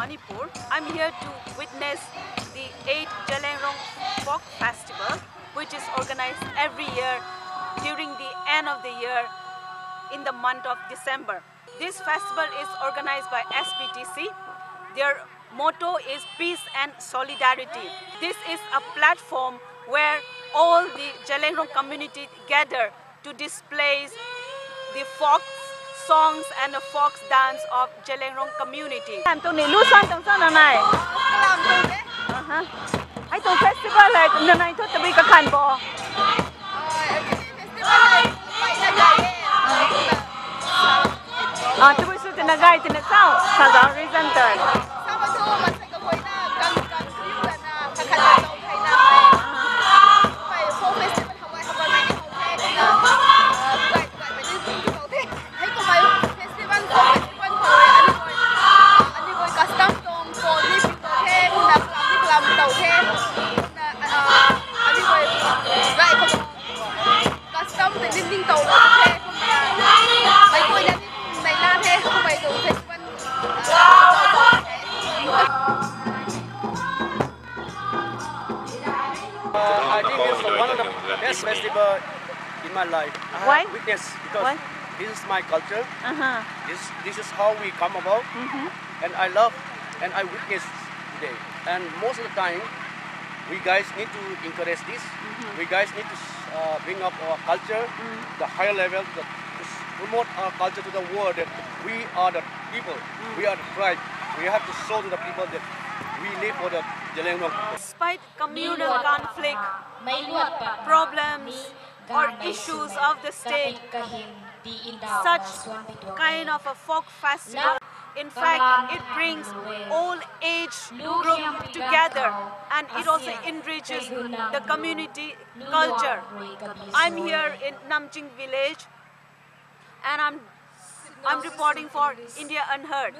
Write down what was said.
Manipur. I'm here to witness the 8th Zeliangrong Folk Festival, which is organized every year during the end of the year in the month of December. This festival is organized by SPTC. Their motto is peace and solidarity. This is a platform where all the Zeliangrong community gather to display the folk songs and the folk dance of Zeliangrong community. Tôi festival này tụi này thôi tụi mình có khăn bò. À mình sẽ I think it's one of the best festival in my life. I Why? have witnessed because Why? this is my culture. Uh huh. This this is how we come about, Mhm. and I love and I witness today. And most of the time, we guys need to encourage this. Mhm. We guys need to uh, bring up our culture, the higher level, to, to promote our culture to the world that we are the people, we are the tribe. We have to show to the people that we live for the Zeliangrong. Despite communal conflict, problems, or issues of the state, such kind of a folk festival, in fact, it brings all age group together and it also enriches the community culture. I'm here in Namjing village and I'm, I'm reporting for India Unheard.